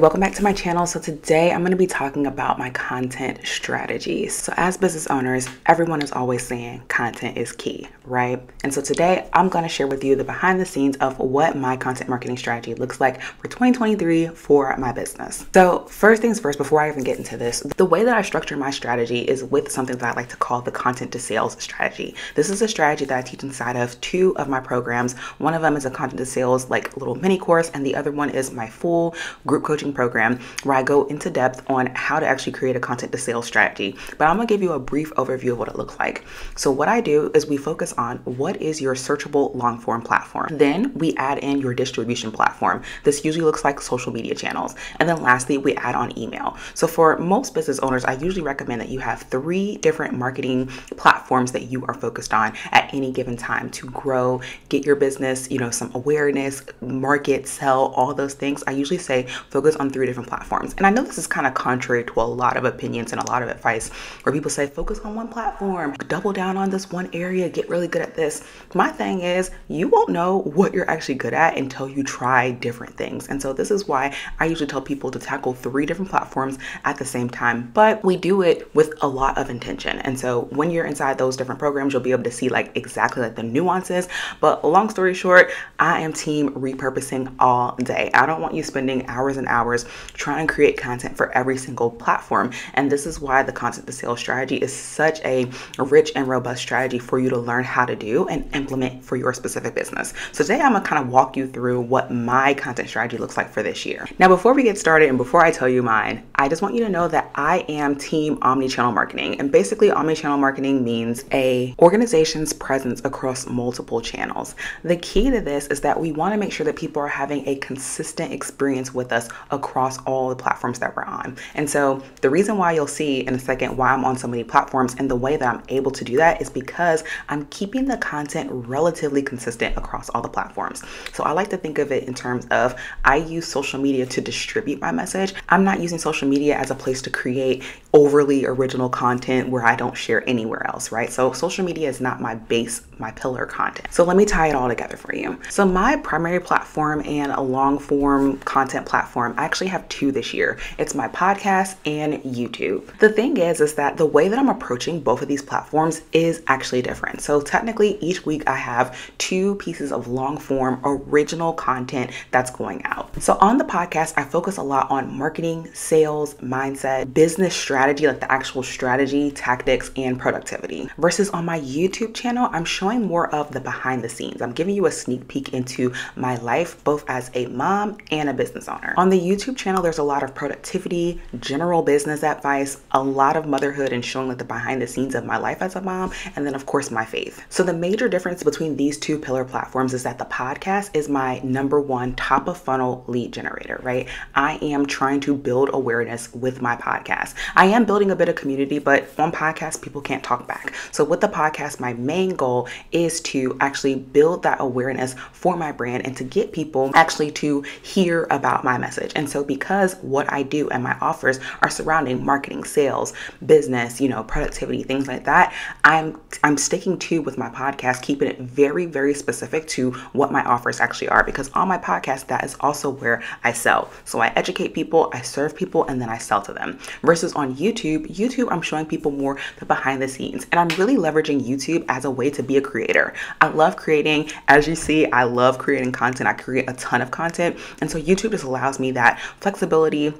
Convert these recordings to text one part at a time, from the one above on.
Welcome back to my channel. So today I'm going to be talking about my content strategies. So as business owners, everyone is always saying content is key, right? And so today I'm going to share with you the behind the scenes of what my content marketing strategy looks like for 2023 for my business. So first things first, before I even get into this, the way that I structure my strategy is with something that I like to call the content to sales strategy. This is a strategy that I teach inside of two of my programs. One of them is a content to sales like little mini course and the other one is my full group coaching coaching program where I go into depth on how to actually create a content to sales strategy. But I'm gonna give you a brief overview of what it looks like. So, what I do is we focus on what is your searchable long form platform. Then we add in your distribution platform. This usually looks like social media channels. And then lastly, we add on email. So, for most business owners, I usually recommend that you have three different marketing platforms that you are focused on at any given time to grow, get your business, you know, some awareness, market, sell, all those things. I usually say focus on three different platforms. And I know this is kind of contrary to a lot of opinions and a lot of advice where people say focus on one platform, double down on this one area, get really good at this. My thing is, you won't know what you're actually good at until you try different things. And so this is why I usually tell people to tackle three different platforms at the same time, but we do it with a lot of intention. And so when you're inside those different programs, you'll be able to see like exactly like the nuances. But long story short, I am team repurposing all day. I don't want you spending hours and hours hours trying to create content for every single platform. And this is why the content to sales strategy is such a rich and robust strategy for you to learn how to do and implement for your specific business. So today I'm gonna kind of walk you through what my content strategy looks like for this year. Now, before we get started and before I tell you mine, I just want you to know that I am team omni-channel marketing. And basically omni-channel marketing means a organization's presence across multiple channels. The key to this is that we want to make sure that people are having a consistent experience with us across all the platforms that we're on. And so the reason why you'll see in a second why I'm on so many platforms and the way that I'm able to do that is because I'm keeping the content relatively consistent across all the platforms. So I like to think of it in terms of I use social media to distribute my message. I'm not using social media as a place to create overly original content where I don't share anywhere else, right? So social media is not my base, my pillar content. So let me tie it all together for you. So my primary platform and a long form content platform, I actually have two this year. It's my podcast and YouTube. The thing is, is that the way that I'm approaching both of these platforms is actually different. So technically each week I have two pieces of long form original content that's going out. So on the podcast, I focus a lot on marketing, sales, mindset, business strategy, like the actual strategy, tactics, and productivity. Versus on my YouTube channel, I'm showing more of the behind the scenes. I'm giving you a sneak peek into my life, both as a mom and a business owner. On the YouTube channel, there's a lot of productivity, general business advice, a lot of motherhood and showing like the behind the scenes of my life as a mom, and then of course my faith. So the major difference between these two pillar platforms is that the podcast is my number one top of funnel lead generator, right? I am trying to build awareness with my podcast. I am building a bit of community, but on podcasts, people can't talk back. So with the podcast, my main goal is to actually build that awareness for my brand and to get people actually to hear about my message. And so because what I do and my offers are surrounding marketing, sales, business, you know, productivity, things like that, I'm I'm sticking to with my podcast, keeping it very, very specific to what my offers actually are. Because on my podcast, that is also where I sell. So I educate people, I serve people, and then I sell to them. Versus on YouTube, YouTube, I'm showing people more the behind the scenes. And I'm really leveraging YouTube as a way to be a creator. I love creating. As you see, I love creating content. I create a ton of content. And so YouTube just allows me that flexibility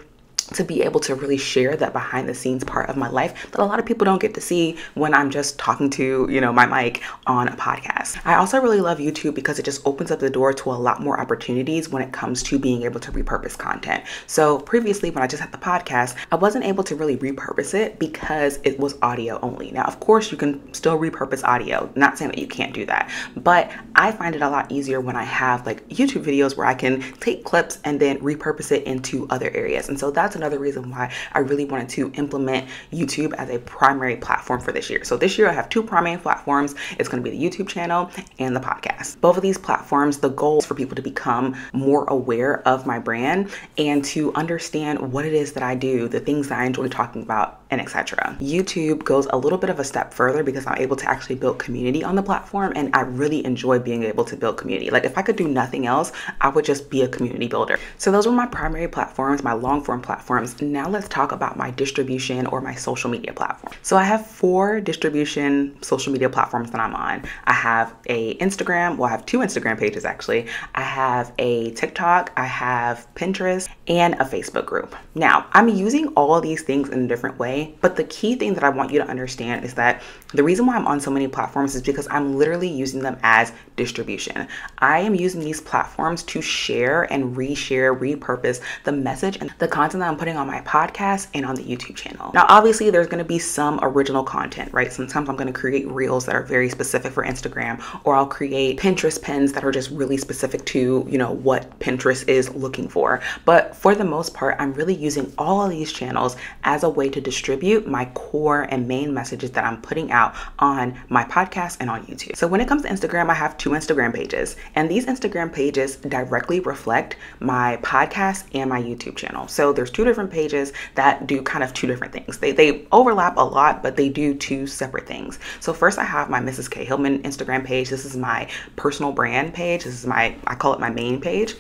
to be able to really share that behind the scenes part of my life that a lot of people don't get to see when I'm just talking to, you know, my mic on a podcast. I also really love YouTube because it just opens up the door to a lot more opportunities when it comes to being able to repurpose content. So previously when I just had the podcast, I wasn't able to really repurpose it because it was audio only. Now, of course, you can still repurpose audio. Not saying that you can't do that, but I find it a lot easier when I have like YouTube videos where I can take clips and then repurpose it into other areas. And so that's another reason why I really wanted to implement YouTube as a primary platform for this year. So this year I have two primary platforms. It's going to be the YouTube channel and the podcast. Both of these platforms, the goal is for people to become more aware of my brand and to understand what it is that I do, the things that I enjoy talking about and etc. YouTube goes a little bit of a step further because I'm able to actually build community on the platform and I really enjoy being able to build community. Like if I could do nothing else, I would just be a community builder. So those were my primary platforms, my long form platforms. Now let's talk about my distribution or my social media platform. So I have four distribution social media platforms that I'm on. I have a Instagram, well I have two Instagram pages actually. I have a TikTok, I have Pinterest, and a Facebook group. Now, I'm using all these things in a different way, but the key thing that I want you to understand is that the reason why I'm on so many platforms is because I'm literally using them as distribution. I am using these platforms to share and reshare, repurpose the message and the content that I'm putting on my podcast and on the YouTube channel. Now, obviously, there's going to be some original content, right? Sometimes I'm going to create reels that are very specific for Instagram, or I'll create Pinterest pins that are just really specific to, you know, what Pinterest is looking for. But for the most part, I'm really using all of these channels as a way to distribute my core and main messages that I'm putting out on my podcast and on YouTube. So when it comes to Instagram, I have two Instagram pages, and these Instagram pages directly reflect my podcast and my YouTube channel. So there's two different pages that do kind of two different things. They, they overlap a lot, but they do two separate things. So first I have my Mrs. Kay Hillman Instagram page. This is my personal brand page. This is my, I call it my main page.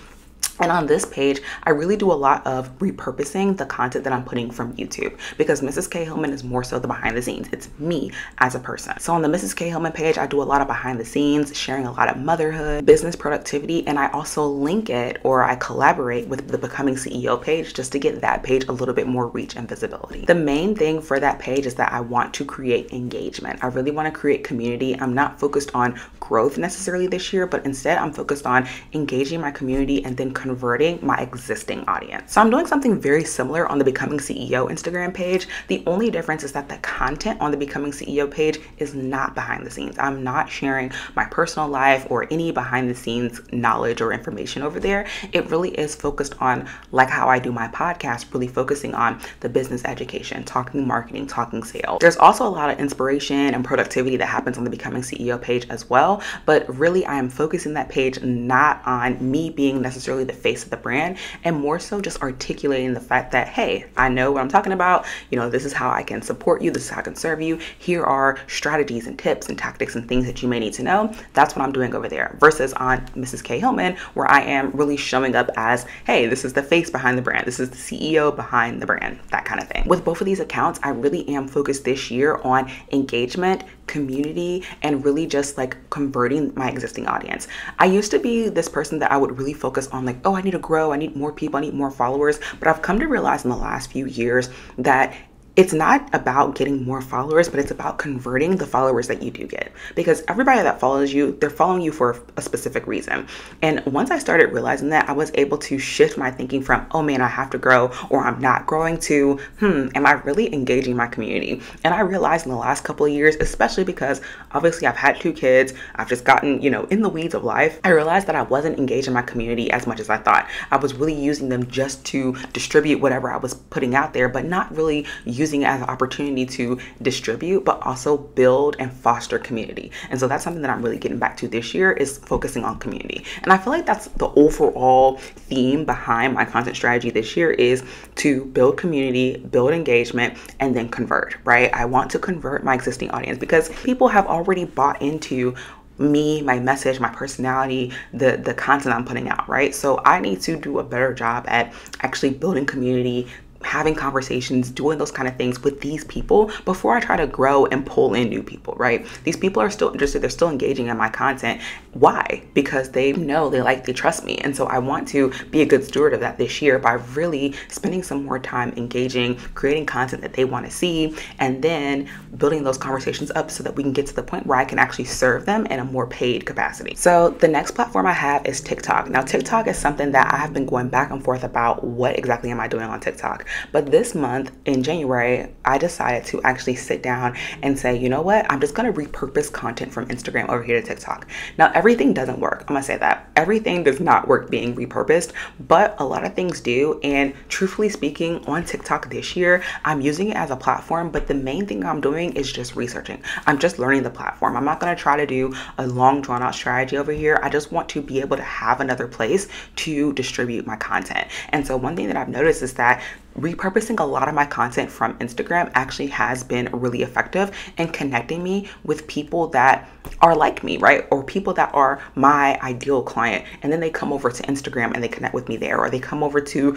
And on this page, I really do a lot of repurposing the content that I'm putting from YouTube because Mrs. Kay Hillman is more so the behind the scenes. It's me as a person. So on the Mrs. Kay Hillman page, I do a lot of behind the scenes, sharing a lot of motherhood, business productivity, and I also link it or I collaborate with the Becoming CEO page just to get that page a little bit more reach and visibility. The main thing for that page is that I want to create engagement. I really want to create community. I'm not focused on growth necessarily this year, but instead I'm focused on engaging my community and then converting my existing audience. So I'm doing something very similar on the Becoming CEO Instagram page. The only difference is that the content on the Becoming CEO page is not behind the scenes. I'm not sharing my personal life or any behind the scenes knowledge or information over there. It really is focused on like how I do my podcast, really focusing on the business education, talking marketing, talking sales. There's also a lot of inspiration and productivity that happens on the Becoming CEO page as well, but really I am focusing that page not on me being necessarily the face of the brand and more so just articulating the fact that, hey, I know what I'm talking about. You know, this is how I can support you. This is how I can serve you. Here are strategies and tips and tactics and things that you may need to know. That's what I'm doing over there versus on Mrs. Kay Hillman, where I am really showing up as, hey, this is the face behind the brand. This is the CEO behind the brand, that kind of thing. With both of these accounts, I really am focused this year on engagement, community, and really just like converting my existing audience. I used to be this person that I would really focus on like, oh, I need to grow, I need more people, I need more followers. But I've come to realize in the last few years that it's not about getting more followers, but it's about converting the followers that you do get. Because everybody that follows you, they're following you for a specific reason. And once I started realizing that, I was able to shift my thinking from, oh man, I have to grow, or I'm not growing, to, hmm, am I really engaging my community? And I realized in the last couple of years, especially because obviously I've had two kids, I've just gotten, you know, in the weeds of life, I realized that I wasn't engaging my community as much as I thought. I was really using them just to distribute whatever I was putting out there, but not really using using it as an opportunity to distribute, but also build and foster community. And so that's something that I'm really getting back to this year is focusing on community. And I feel like that's the overall theme behind my content strategy this year is to build community, build engagement, and then convert, right? I want to convert my existing audience because people have already bought into me, my message, my personality, the the content I'm putting out, right? So I need to do a better job at actually building community, having conversations, doing those kind of things with these people before I try to grow and pull in new people, right? These people are still interested, they're still engaging in my content. Why? Because they know, they like, they trust me. And so I want to be a good steward of that this year by really spending some more time engaging, creating content that they want to see, and then building those conversations up so that we can get to the point where I can actually serve them in a more paid capacity. So the next platform I have is TikTok. Now, TikTok is something that I have been going back and forth about what exactly am I doing on TikTok. But this month in January, I decided to actually sit down and say, you know what? I'm just going to repurpose content from Instagram over here to TikTok. Now, everything doesn't work. I'm going to say that. Everything does not work being repurposed, but a lot of things do. And truthfully speaking, on TikTok this year, I'm using it as a platform, but the main thing I'm doing is just researching. I'm just learning the platform. I'm not going to try to do a long drawn out strategy over here. I just want to be able to have another place to distribute my content. And so one thing that I've noticed is that repurposing a lot of my content from Instagram actually has been really effective in connecting me with people that are like me, right? Or people that are my ideal client. And then they come over to Instagram and they connect with me there, or they come over to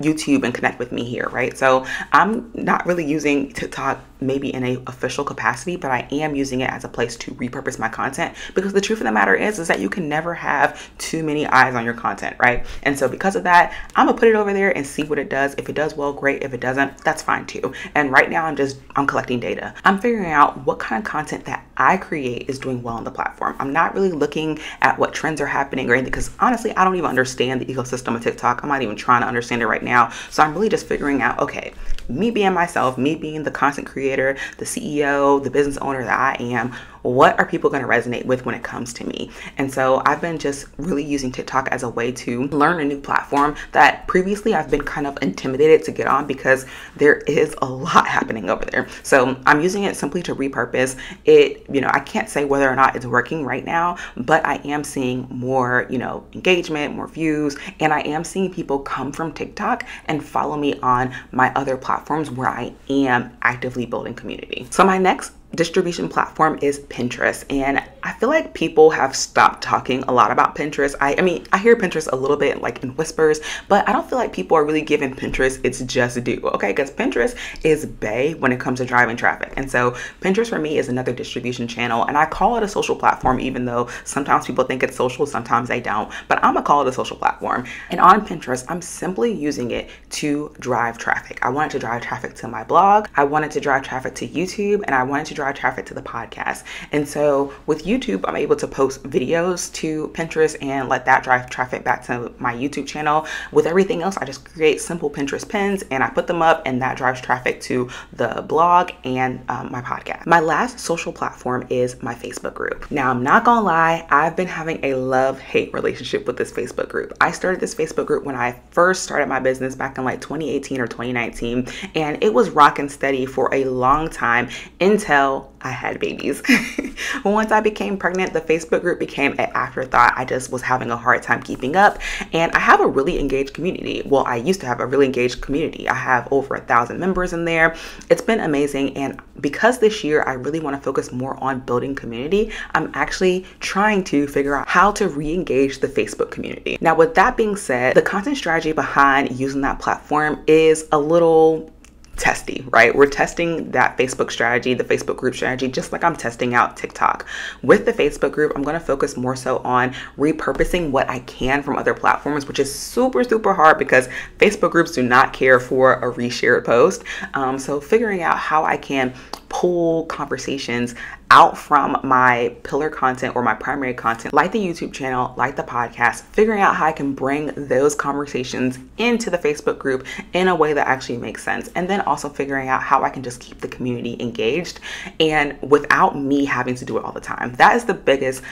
YouTube and connect with me here, right? So I'm not really using TikTok maybe in a official capacity, but I am using it as a place to repurpose my content because the truth of the matter is is that you can never have too many eyes on your content, right? And so because of that, I'm gonna put it over there and see what it does. If it does well, great. If it doesn't, that's fine too. And right now I'm just I'm collecting data. I'm figuring out what kind of content that I create is doing well on the platform. I'm not really looking at what trends are happening or anything because honestly, I don't even understand the ecosystem of TikTok. I'm not even trying to understand it right now. So I'm really just figuring out, okay, me being myself, me being the content creator, the CEO, the business owner that I am, what are people going to resonate with when it comes to me? And so I've been just really using TikTok as a way to learn a new platform that previously I've been kind of intimidated to get on because there is a lot happening over there. So I'm using it simply to repurpose it. You know, I can't say whether or not it's working right now, but I am seeing more, you know, engagement, more views, and I am seeing people come from TikTok and follow me on my other platforms where I am actively building community. So my next distribution platform is Pinterest. And I feel like people have stopped talking a lot about Pinterest. I, I mean, I hear Pinterest a little bit like in whispers, but I don't feel like people are really giving Pinterest its just due, okay? Because Pinterest is bay when it comes to driving traffic. And so Pinterest for me is another distribution channel. And I call it a social platform, even though sometimes people think it's social, sometimes they don't. But I'm gonna call it a social platform. And on Pinterest, I'm simply using it to drive traffic. I wanted to drive traffic to my blog, I wanted to drive traffic to YouTube, and I wanted to drive traffic to the podcast. And so with YouTube, I'm able to post videos to Pinterest and let that drive traffic back to my YouTube channel. With everything else, I just create simple Pinterest pins and I put them up, and that drives traffic to the blog and um, my podcast. My last social platform is my Facebook group. Now, I'm not gonna lie, I've been having a love hate relationship with this Facebook group. I started this Facebook group when I first started my business back in like 2018 or 2019, and it was rocking steady for a long time until I had babies. Once I became pregnant, the Facebook group became an afterthought. I just was having a hard time keeping up. And I have a really engaged community. Well, I used to have a really engaged community. I have over a thousand members in there. It's been amazing. And because this year I really want to focus more on building community, I'm actually trying to figure out how to re engage the Facebook community. Now, with that being said, the content strategy behind using that platform is a little testy, right? We're testing that Facebook strategy, the Facebook group strategy, just like I'm testing out TikTok. With the Facebook group, I'm gonna focus more so on repurposing what I can from other platforms, which is super, super hard because Facebook groups do not care for a reshared post. Um, so figuring out how I can pull conversations out from my pillar content or my primary content, like the YouTube channel, like the podcast, figuring out how I can bring those conversations into the Facebook group in a way that actually makes sense. And then also figuring out how I can just keep the community engaged and without me having to do it all the time. That is the biggest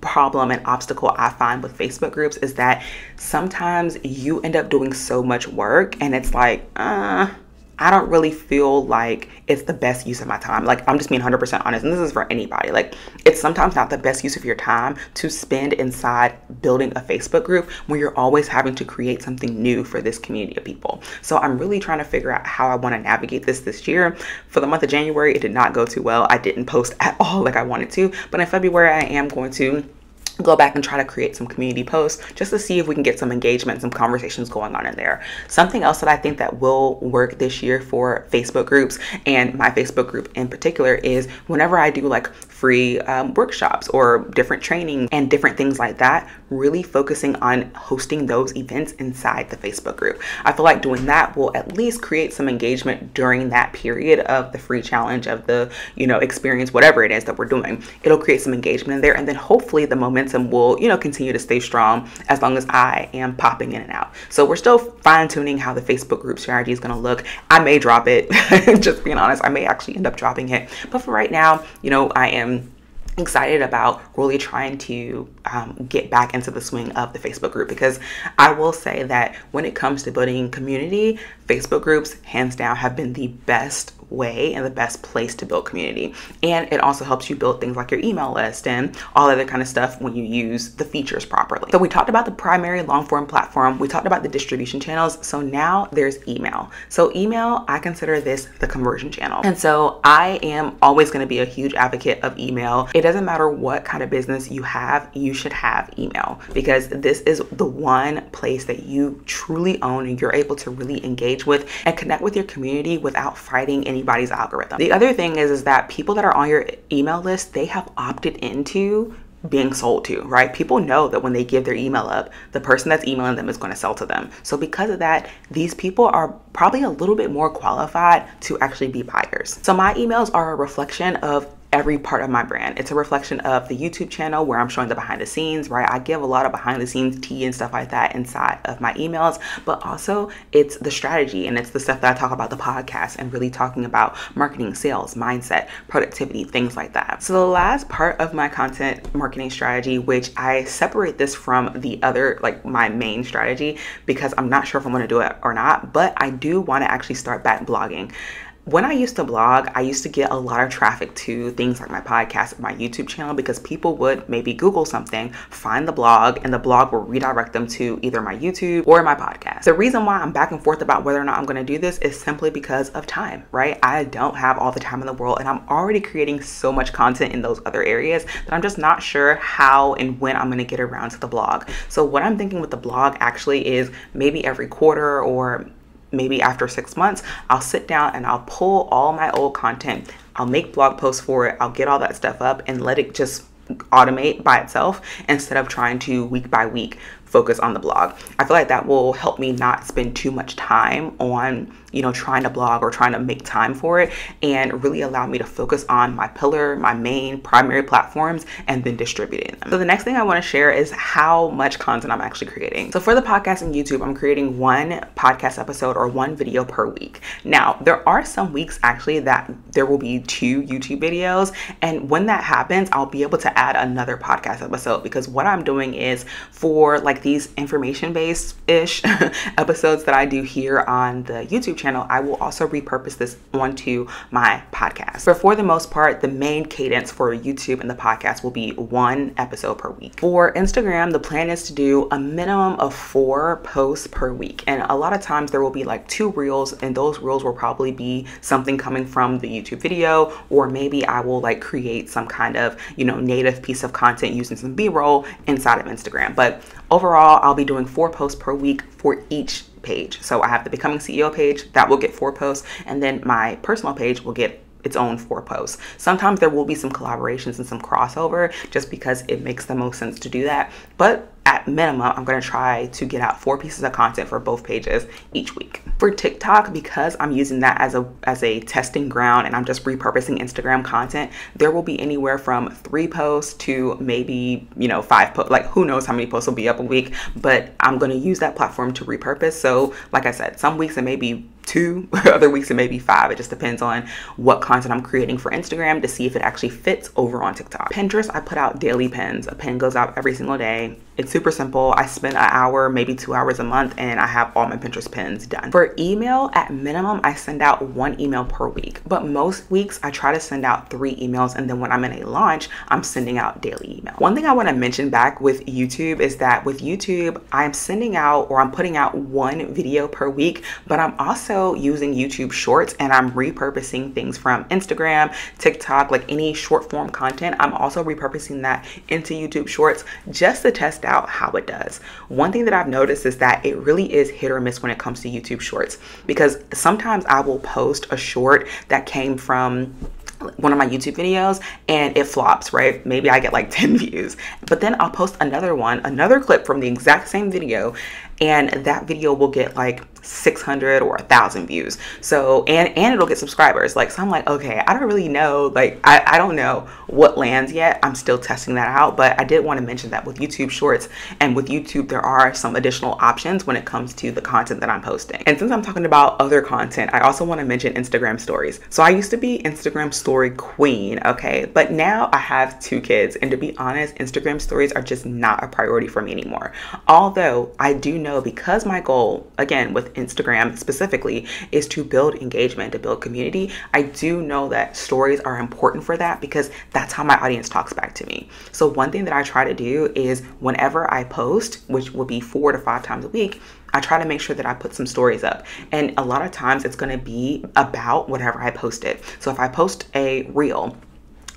problem and obstacle I find with Facebook groups is that sometimes you end up doing so much work and it's like, uh, I don't really feel like it's the best use of my time. Like, I'm just being 100% honest, and this is for anybody. Like, it's sometimes not the best use of your time to spend inside building a Facebook group when you're always having to create something new for this community of people. So, I'm really trying to figure out how I want to navigate this this year. For the month of January, it did not go too well. I didn't post at all like I wanted to, but in February, I am going to go back and try to create some community posts just to see if we can get some engagement some conversations going on in there. Something else that i think that will work this year for facebook groups and my facebook group in particular is whenever i do like free um, workshops or different training and different things like that really focusing on hosting those events inside the facebook group. I feel like doing that will at least create some engagement during that period of the free challenge of the you know experience whatever it is that we're doing. It'll create some engagement in there and then hopefully the moment momentum will, you know, continue to stay strong as long as I am popping in and out. So we're still fine tuning how the Facebook group strategy is going to look. I may drop it, just being honest. I may actually end up dropping it. But for right now, you know, I am excited about really trying to um, get back into the swing of the Facebook group because I will say that when it comes to building community, Facebook groups, hands down, have been the best way and the best place to build community. And it also helps you build things like your email list and all other kind of stuff when you use the features properly. So we talked about the primary long form platform, we talked about the distribution channels. So now there's email. So email, I consider this the conversion channel. And so I am always going to be a huge advocate of email. It doesn't matter what kind of business you have, you should have email because this is the one place that you truly own and you're able to really engage with and connect with your community without fighting anybody's algorithm. The other thing is, is that people that are on your email list, they have opted into being sold to, right? People know that when they give their email up, the person that's emailing them is going to sell to them. So because of that, these people are probably a little bit more qualified to actually be buyers. So my emails are a reflection of every part of my brand. It's a reflection of the YouTube channel where I'm showing the behind the scenes, right? I give a lot of behind the scenes tea and stuff like that inside of my emails, but also it's the strategy and it's the stuff that I talk about the podcast and really talking about marketing, sales, mindset, productivity, things like that. So the last part of my content marketing strategy, which I separate this from the other, like my main strategy, because I'm not sure if I'm to do it or not, but I do want to actually start back blogging when I used to blog, I used to get a lot of traffic to things like my podcast, my YouTube channel, because people would maybe Google something, find the blog, and the blog will redirect them to either my YouTube or my podcast. The reason why I'm back and forth about whether or not I'm going to do this is simply because of time, right? I don't have all the time in the world, and I'm already creating so much content in those other areas that I'm just not sure how and when I'm going to get around to the blog. So, what I'm thinking with the blog actually is maybe every quarter or maybe after six months, I'll sit down and I'll pull all my old content. I'll make blog posts for it. I'll get all that stuff up and let it just automate by itself instead of trying to week by week focus on the blog. I feel like that will help me not spend too much time on you know, trying to blog or trying to make time for it and really allow me to focus on my pillar, my main primary platforms, and then distributing them. So the next thing I want to share is how much content I'm actually creating. So for the podcast and YouTube, I'm creating one podcast episode or one video per week. Now, there are some weeks actually that there will be two YouTube videos. And when that happens, I'll be able to add another podcast episode because what I'm doing is for like these information based ish episodes that I do here on the YouTube channel channel, I will also repurpose this onto my podcast. But for the most part, the main cadence for YouTube and the podcast will be one episode per week. For Instagram, the plan is to do a minimum of four posts per week. And a lot of times there will be like two reels, and those reels will probably be something coming from the YouTube video, or maybe I will like create some kind of, you know, native piece of content using some B roll inside of Instagram. But overall, I'll be doing four posts per week for each page. So I have the Becoming CEO page that will get four posts, and then my personal page will get its own four posts. Sometimes there will be some collaborations and some crossover just because it makes the most sense to do that. But at minimum, I'm gonna try to get out four pieces of content for both pages each week. For TikTok, because I'm using that as a as a testing ground and I'm just repurposing Instagram content, there will be anywhere from three posts to maybe, you know, five posts. Like who knows how many posts will be up a week, but I'm gonna use that platform to repurpose. So like I said, some weeks it may be two, other weeks it may be five. It just depends on what content I'm creating for Instagram to see if it actually fits over on TikTok. Pinterest, I put out daily pins. A pin goes out every single day. It's super simple. I spend an hour, maybe two hours a month, and I have all my Pinterest pins done. For email, at minimum, I send out one email per week. But most weeks, I try to send out three emails, and then when I'm in a launch, I'm sending out daily email. One thing I want to mention back with YouTube is that with YouTube, I'm sending out or I'm putting out one video per week, but I'm also using YouTube Shorts and I'm repurposing things from Instagram, TikTok, like any short form content. I'm also repurposing that into YouTube Shorts just to test out how it does. One thing that I've noticed is that it really is hit or miss when it comes to YouTube Shorts because sometimes I will post a short that came from one of my YouTube videos and it flops, right? Maybe I get like 10 views, but then I'll post another one, another clip from the exact same video, and that video will get like 600 or a thousand views. So and and it'll get subscribers. Like so i'm like okay i don't really know like I, I don't know what lands yet. I'm still testing that out but i did want to mention that with youtube shorts and with youtube there are some additional options when it comes to the content that i'm posting. And since i'm talking about other content i also want to mention instagram stories. So i used to be instagram story queen okay? But now i have two kids and to be honest instagram stories are just not a priority for me anymore. Although i do know because my goal, again, with Instagram specifically, is to build engagement, to build community, I do know that stories are important for that because that's how my audience talks back to me. So, one thing that I try to do is whenever I post, which will be four to five times a week, I try to make sure that I put some stories up. And a lot of times it's going to be about whatever I posted. So if I post a reel,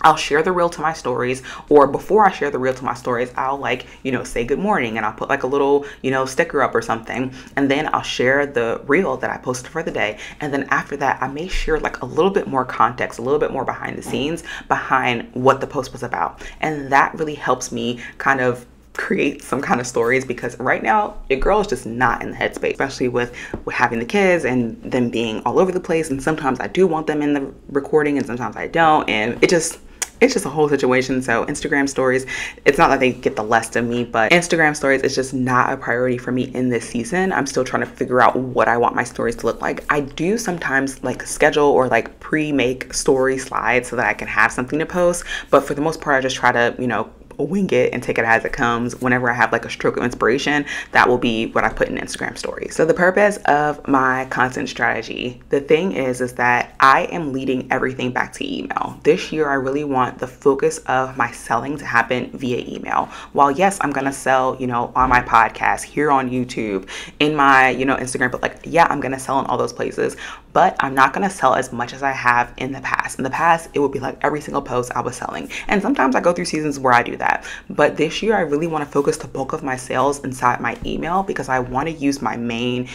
I'll share the reel to my stories, or before I share the reel to my stories, I'll like, you know, say good morning and I'll put like a little, you know, sticker up or something. And then I'll share the reel that I posted for the day. And then after that, I may share like a little bit more context, a little bit more behind the scenes behind what the post was about. And that really helps me kind of create some kind of stories because right now your girl is just not in the headspace especially with, with having the kids and them being all over the place and sometimes i do want them in the recording and sometimes i don't and it just it's just a whole situation. So Instagram stories, it's not that they get the less of me, but Instagram stories is just not a priority for me in this season. I'm still trying to figure out what I want my stories to look like. I do sometimes like schedule or like pre-make story slides so that I can have something to post, but for the most part I just try to, you know, wing it and take it as it comes. Whenever I have like a stroke of inspiration, that will be what I put in Instagram stories. So the purpose of my content strategy, the thing is, is that I am leading everything back to email. This year, I really want the focus of my selling to happen via email. While yes, I'm gonna sell, you know, on my podcast, here on YouTube, in my, you know, Instagram, but like, yeah, I'm gonna sell in all those places but I'm not gonna sell as much as I have in the past. In the past, it would be like every single post I was selling. And sometimes I go through seasons where I do that. But this year, I really wanna focus the bulk of my sales inside my email because I wanna use my main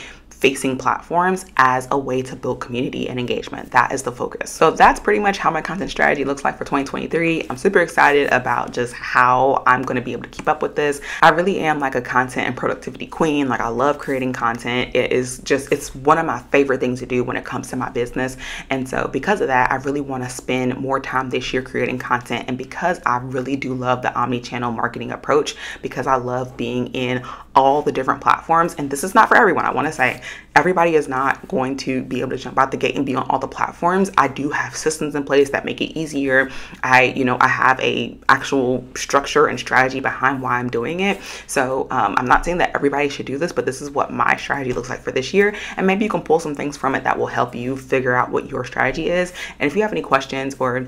facing platforms as a way to build community and engagement. That is the focus. So that's pretty much how my content strategy looks like for 2023. I'm super excited about just how I'm going to be able to keep up with this. I really am like a content and productivity queen. Like I love creating content. It is just it's one of my favorite things to do when it comes to my business. And so because of that, I really want to spend more time this year creating content and because I really do love the omni-channel marketing approach because I love being in all the different platforms and this is not for everyone. I want to say. Everybody is not going to be able to jump out the gate and be on all the platforms. I do have systems in place that make it easier. I you know i have a actual structure and strategy behind why i'm doing it. So um, i'm not saying that everybody should do this but this is what my strategy looks like for this year and maybe you can pull some things from it that will help you figure out what your strategy is. And if you have any questions or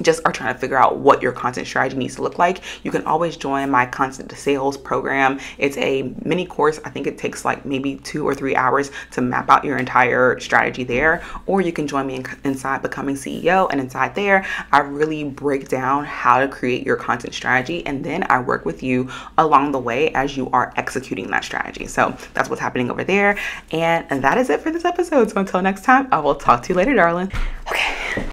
just are trying to figure out what your content strategy needs to look like, you can always join my content to sales program. It's a mini course. I think it takes like maybe two or three hours to map out your entire strategy there. Or you can join me in, inside Becoming CEO. And inside there, I really break down how to create your content strategy. And then I work with you along the way as you are executing that strategy. So that's what's happening over there. And, and that is it for this episode. So until next time, I will talk to you later, darling. Okay.